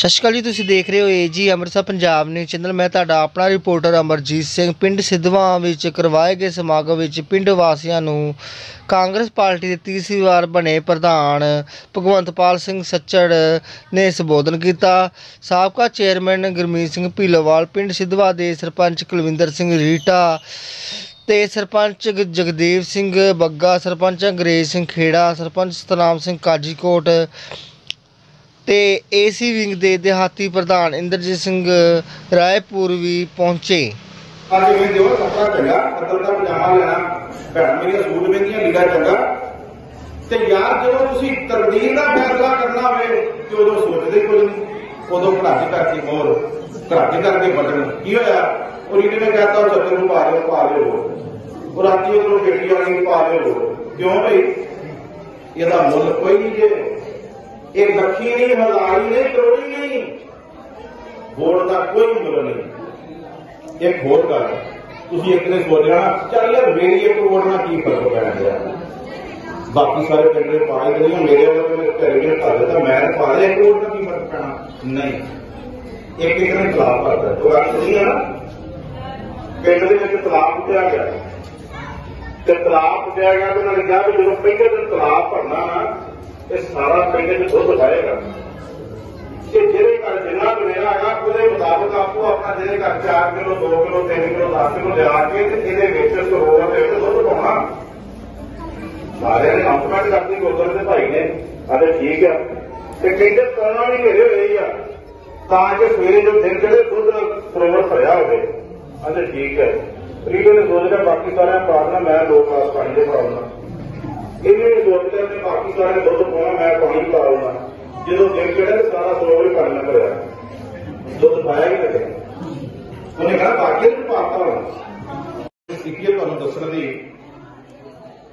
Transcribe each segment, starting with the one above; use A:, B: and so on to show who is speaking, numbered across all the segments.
A: ਸਤਿ ਸ਼੍ਰੀ ਅਕਾਲ ਜੀ, ਤੁਸੀਂ ਦੇਖ ਰਹੇ ਹੋ AG Amritsar Punjab news channel ਮੈਂ ਤੁਹਾਡਾ ਆਪਣਾ ਰਿਪੋਰਟਰ ਅਮਰਜੀਤ ਸਿੰਘ। ਪਿੰਡ ਸਿੱਧਵਾਂ ਵਿੱਚ ਕਰਵਾਏ ਗਏ ਸਮਾਗਮ ਵਿੱਚ ਪਿੰਡ ਵਾਸੀਆਂ ਨੂੰ ਕਾਂਗਰਸ ਪਾਰਟੀ ਦੇ ਤੀਸਰੀ ਵਾਰ ਬਣੇ ਪ੍ਰਧਾਨ ਭਗਵੰਤਪਾਲ ਸਿੰਘ ਸੱਚੜ ਨੇ ਸੰਬੋਧਨ ਕੀਤਾ। ਸਾਬਕਾ ਚੇਅਰਮੈਨ ਗੁਰਮੀਤ ਸਿੰਘ ਭੀਲੋਵਾਲ, ਪਿੰਡ ਸਿੱਧਵਾ ਦੇ ਸਰਪੰਚ ਕੁਲਵਿੰਦਰ ਸਿੰਘ ਰੀਟਾ ਤੇ ਸਰਪੰਚ ਜਗਦੇਵ ਸਿੰਘ ਬੱਗਾ, ਸਰਪੰਚ ਅੰਗਰੇਜ਼ ਸਿੰਘ ਖੇੜਾ, ਸਰਪੰਚ ਸਤਨਾਮ ਸਿੰਘ ਕਾਜੀਕੋਟ ਤੇ ਏਸੀ ਵਿੰਗ ਦੇ ਦਿਹਾਤੀ ਪ੍ਰਧਾਨ ਇੰਦਰਜੀਤ ਸਿੰਘ ਰਾਏਪੁਰ ਵੀ ਪਹੁੰਚੇ।
B: ਅੱਜ ਮੈਂ ਜੋ ਕੱਪੜਾ ਚੰਗਾ ਅਦਰ ਦਾ ਪਜਾਮਾ ਲੈਣਾ। ਭੈਣ ਮੇਰੀਆਂ ਸੂਟ ਮਹਿੰਗੀਆਂ ਲੀੜਾ ਚੰਗਾ। ਤੇ ਯਾਰ, ਜਦੋਂ ਤੁਸੀਂ ਤਕਦੀਰ ਦਾ ਫੈਸਲਾ ਕਰਨਾ ਹੋਵੇ, ਤੇ ਉਦੋਂ ਸੋਚਦੇ ਕੁਝ ਨਹੀਂ। ਉਦੋਂ ਘੜਾਜੀ ਕਰਕੇ ਮੋਰ ਘੜਾਜੀ ਕਰਕੇ ਬਦਲਣ ਕੀ ਹੋਇਆ? ਉਹ ਰੀਡੇ ਨੇ ਕਹਤਾ, ਉਹ ਚੱਕਰ ਨੂੰ ਪਾ ਲਿਓ ਪਾ ਲਿਓ ਉਹ ਰਾਤੀ ਉਧਰੋਂ ਬੇਟੀ ਵਾਲੀ ਪਾ ਲਿਓ ਕਿਉਂ ਭਈ? ਇਹਦਾ ਮੁੱਲ ਕੋਈ ਨਹੀਂ ਜੇ। ਇਹ ਲੱਖੀ ਨਹੀਂ ਹਜ਼ਾਰੀ ਨਹੀਂ ਕਰੋੜੀ ਨਹੀਂ। ਵੋਟ ਦਾ ਕੋਈ ਮੁੱਲ ਨਹੀਂ। ਇੱਕ ਹੋਰ ਗੱਲ, ਤੁਸੀਂ ਇੱਕ ਨੇ ਸੋਚਣਾ, ਚੱਲ ਯਾਰ ਮੇਰੀ ਇੱਕ ਵੋਟ ਨਾਲ ਕੀ ਫ਼ਰਕ ਪੈਣਾ ਯਾਰ? ਬਾਕੀ ਸਾਰੇ ਪਿੰਡ ਦੇ ਪਾਏ ਗਏ ਮੇਰੇ ਵੱਲੋਂ ਮੇਰੇ ਘਰੇ ਦੇ ਘਰ ਤਾਂ ਮੈਂ ਪਾ ਲਿਆ ਇੱਕ ਵੋਟ ਨਾਲ ਕੀ ਫ਼ਰਕ ਪੈਣਾ? ਨਹੀਂ। ਇੱਕ ਇੱਕ ਨੇ ਖਿਲਾਫ ਕਰਦਾ ਜੋ ਗੱਲ ਨਹੀਂ ਹੈ ਨਾ? ਪਿੰਡ ਦੇ ਵਿੱਚ ਤਲਾਕ ਕੁੱਟਿਆ ਗਿਆ। ਤੇ ਤਲਾਕ ਕੁੱਟਿਆ ਗਿਆ ਤੇ ਉਹਨਾਂ ਨੇ ਕਿਹਾ ਵੀ ਜਦੋਂ ਪਹਿਲੇ ਦਿਨ ਤਲਾਕ ਭਰਨਾ ਨਾ ਸਾਰਾ ਪਿੰਡ ਵਿੱਚ ਦੁੱਧ ਜਾਏਗਾ ਕਿ ਜਿਹੜੇ ਘਰ ਜਿੰਨਾ ਬਣਿਆ ਹੈਗਾ, ਉਹਦੇ ਮੁਤਾਬਕ ਆਪੋ ਆਪਣਾ ਜਿਹੜੇ ਘਰ 4 ਕਿਲੋ 2 ਕਿਲੋ 3 ਕਿਲੋ 10 ਕਿਲੋ ਲਿਆ ਕੇ ਤੇ ਇਹਦੇ ਵਿੱਚ ਸਰੋਵਰ ਦੇ ਵਿੱਚ ਦੁੱਧ ਪਾਉਣਾ। ਸਾਰਿਆਂ ਨੇ ਅੰਤਮਤ ਕਰਤੀ ਗੁਰਦੁਆਰੇ ਦੇ ਭਾਈ ਨੇ। ਅਤੇ ਠੀਕ ਆ। ਤੇ ਕਹਿੰਦੇ ਕੋਣਾ ਵੀ ਘੇਰੇ ਹੋਏ ਆ। ਤਾਂ ਕਿ ਸਵੇਰੇ ਜੋ ਦਿਨ ਜਿਹੜੇ ਦੁੱਧ ਸਰੋਵਰ ਭਰਿਆ ਹੋਵੇ। ਅਤੇ ਠੀਕ ਹੈ ਰੀਡੋ ਨੇ ਸੋਚਿਆ ਬਾਕੀ ਸਾਰਿਆਂ ਪ੍ਰਾਰਥਨਾ ਮੈਂ ਲੋਕ ਗਲਾਸ ਪਾਣੀ ਦੇ ਪਾਉਣਾ ਇਹਨੇ ਵੀ ਕਿ ਬਾਕੀ ਸਾਰੇ ਦੁੱਧ ਪਾਉਣਾ ਮੈਂ ਪਾਣੀ ਪਾਉਣਾ ਜਦੋਂ ਦਿਨ ਚੜਿਆ ਤੇ ਸਾਰਾ ਸਰੋਵਰ ਪਾਣੀ ਨਾਲ ਭਰਿਆ। ਦੁੱਧ ਪਾਇਆ ਹੀ ਲੱਗੇ ਉਹਨੇ ਕਿਹਾ, ਬਾਕੀ ਨੂੰ ਪਾਤਾ ਹੁਣ। ਸਿੱਖੀਏ ਤੁਹਾਨੂੰ ਦੱਸਣ ਦੀ,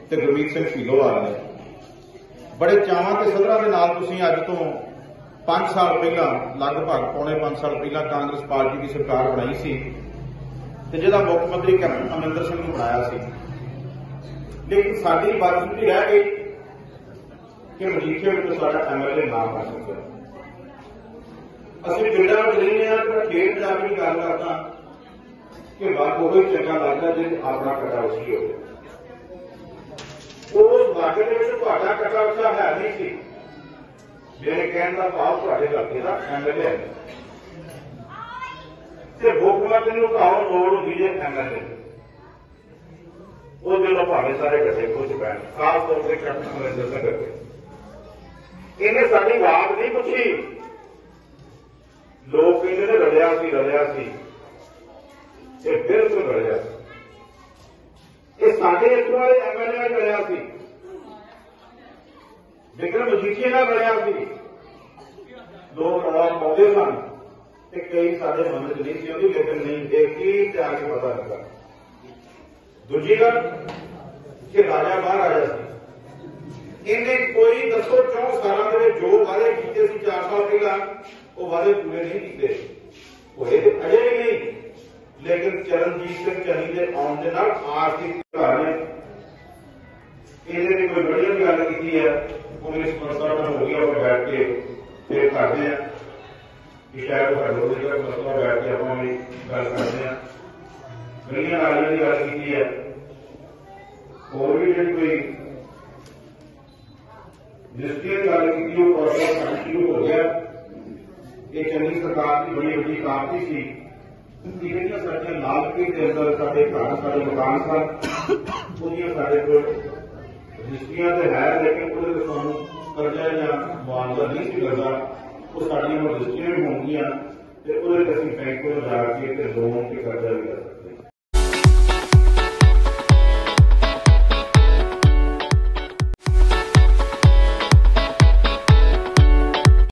B: ਤੇ ਗੁਰਮੀਤ ਸਿੰਘ ਢੀਲੋਵਾਲ ਨੇ। ਬੜੇ ਚਾਵਾਂ ਤੇ ਸਦਰਾਂ ਦੇ ਨਾਲ ਤੁਸੀਂ ਅੱਜ ਤੋਂ 5 ਸਾਲ ਪਹਿਲਾਂ, ਲਗਭਗ ਪੌਣੇ 5 ਸਾਲ ਪਹਿਲਾਂ ਕਾਂਗਰਸ ਪਾਰਟੀ ਦੀ ਸਰਕਾਰ ਬਣਾਈ ਸੀ। ਤੇ ਜਿਹਦਾ ਮੁੱਖ ਮੰਤਰੀ ਕੈਪਟਨ ਅਮਰਿੰਦਰ ਸਿੰਘ ਨੂੰ ਬਣਾਇਆ ਸੀ। ਲੇਕਿਨ ਸਾਡੀ ਬਦਸੂਤੀ ਰਹਿ ਗਈ ਕਿ ਮਜੀਠੇ ਵਿੱਚ ਸਾਡਾ ਐਮਐਲਏ ਨਾ ਬਣ ਸਕਿਆ ਅਸੀਂ ਪਿੰਡਾਂ ਵਿੱਚ ਰਹਿੰਦੇ ਹਾਂ ਤਾਂ ਖੇਡ ਜਾ ਕੇ ਗੱਲ ਕਰਦਾ ਕਿ ਵਾਕ ਉਹ ਹੀ ਚੰਗਾ ਲੱਗਦਾ ਜੇ ਆਪਣਾ ਕਟਾ ਉਸੀ ਹੋਵੇ ਉਸ ਵਾਕ ਦੇ ਵਿੱਚ ਤੁਹਾਡਾ ਕਟਾ ਉਸਾ ਹੈ ਨਹੀਂ ਸੀ ਮੇਰੇ ਕਹਿਣ ਦਾ ਭਾਵ ਤੁਹਾਡੇ ਇਲਾਕੇ ਦਾ ਐਮਐਲਏ ਹੈ ਤੇ ਮੁੱਖ ਮੰਤਰੀ ਨੂੰ ਕਹਾਉ ਲੋੜ ਹੁੰਦੀ ਜੇ ਐਮਐਲਏ ਉਹ ਜਦੋਂ ਭਾਵੇਂ ਸਾਰੇ ਇਕੱਠੇ ਹੋ ਚੁੱਕੇ ਖਾਸ ਤੌਰ ਤੇ ਕੈਪਟਨ ਅਮਰਿੰਦਰ ਸਿੰਘ ਕਰਕੇ ਇਹਨੇ ਸਾਡੀ ਬਾਤ ਨਹੀਂ ਪੁੱਛੀ। ਲੋਕ ਕਹਿੰਦੇ ਨੇ ਰਲਿਆ ਸੀ ਰਲਿਆ ਸੀ। ਇਹ ਬਿਲਕੁਲ ਰਲਿਆ ਸੀ। ਇਹ ਸਾਡੇ ਇੱਥੋਂ ਵਾਲੇ ਐਮਐਲਏ ਨਾਲ ਲੜਿਆ ਸੀ। ਵਿਕਰਮ ਮਜੀਠੀਆ ਨਾਲ ਰਲਿਆ ਸੀ। ਲੋਕ ਰੌਲਾ ਪਾਉਂਦੇ ਸਨ ਤੇ ਕਈ ਸਾਡੇ ਮਨ ਚ ਨਹੀਂ ਸੀ, ਉਹਦੀ ਲੇਕਿਨ ਨਹੀਂ ਦੇਖੀ ਤੇ ਆ ਕੇ ਪਤਾ ਲੱਗਾ। ਦੂਜੀ ਗੱਲ ਕਿ ਰਾਜਾ ਬਾਹਰ ਆਇਆ ਸੀ ਇਹਨੇ ਕੋਈ ਦੱਸੋ ਚੌਂ ਸਾਲਾਂ ਦੇ ਵਿੱਚ ਜੋ ਵਾਅਦੇ ਕੀਤੇ ਸੀ 4 ਸਾਲ ਪਹਿਲਾਂ ਉਹ ਵਾਅਦੇ ਪੂਰੇ ਨਹੀਂ ਕੀਤੇ ਹੋਏ ਤੇ ਅਜੇ ਵੀ ਨਹੀਂ ਲੇਕਿਨ ਚਰਨਜੀਤ ਸਿੰਘ ਚੰਨੀ ਦੇ ਆਉਣ ਦੇ ਨਾਲ ਆਰਥਿਕ ਸੁਧਾਰ ਨੇ ਇਹਦੇ ਤੇ ਕੋਈ ਬੜੀ ਜਿਹੀ ਗੱਲ ਕੀਤੀ ਹੈ ਕਾਂਗਰਸ ਪ੍ਰਸਤਾਵ ਹੋ ਗਿਆ ਉਹ ਬੈਠ ਕੇ ਫਿਰ ਕਰਦੇ ਆ ਕਿ ਸ਼ਾਇਦ ਉਹ ਸਾਡੇ ਉਹਦੇ ਜਿਹੜਾ ਮਸਲਾ ਬੈਠ ਕੇ ਆਪਾਂ ਵੀ ਗੱਲ ਕਰਦੇ ਆ ਗਲੀਆਂ ਨਾਲੀਆਂ ਦੀ ਗੱਲ ਕੀਤੀ ਹੈ ਹੋਰ ਵੀ ਜਿਹੜੀ ਕੋਈ ਜਿਸਦੀ ਗੱਲ ਕੀਤੀ ਉਹ ਪ੍ਰੋਸੈਸ ਕੰਮ ਸ਼ੁਰੂ ਹੋ ਗਿਆ ਇਹ ਚੰਗੀ ਸਰਕਾਰ ਦੀ ਬੜੀ ਵੱਡੀ ਕਾਮਤੀ ਸੀ ਕਿ ਜਿਹੜੀਆਂ ਸਾਡੀਆਂ ਲਾਲਕੀ ਦੇ ਅੰਦਰ ਸਾਡੇ ਘਰ ਸਾਡੇ ਮਕਾਨ ਸਨ ਉਹਦੀਆਂ ਸਾਡੇ ਕੋਲ ਰਜਿਸਟਰੀਆਂ ਤੇ ਹੈ ਲੇਕਿਨ ਉਹਦੇ ਤੇ ਸਾਨੂੰ ਕਰਜ਼ਾ ਜਾਂ ਮੁਆਵਜ਼ਾ ਨਹੀਂ ਸੀ ਲੱਗਦਾ ਉਹ ਸਾਡੀਆਂ ਹੁਣ ਰਜਿਸਟਰੀਆਂ ਵੀ ਹੋਣਗੀਆਂ ਤੇ ਉਹਦੇ ਤੇ ਅਸੀਂ ਬੈਂਕ ਕੋਲ